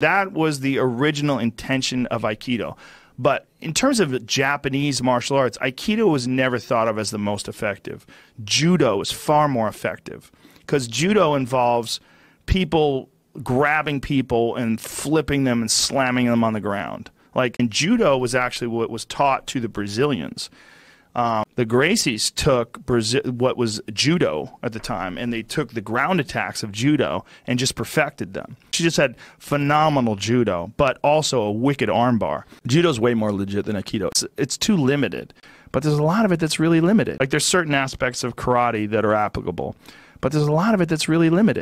That was the original intention of Aikido. But in terms of Japanese martial arts, Aikido was never thought of as the most effective. Judo is far more effective because Judo involves people grabbing people and flipping them and slamming them on the ground. Like, and Judo was actually what was taught to the Brazilians. Um, the Gracies took Brazil, what was judo at the time, and they took the ground attacks of judo and just perfected them. She just had phenomenal judo, but also a wicked armbar. Judo's way more legit than Aikido. It's, it's too limited, but there's a lot of it that's really limited. Like there's certain aspects of karate that are applicable, but there's a lot of it that's really limited.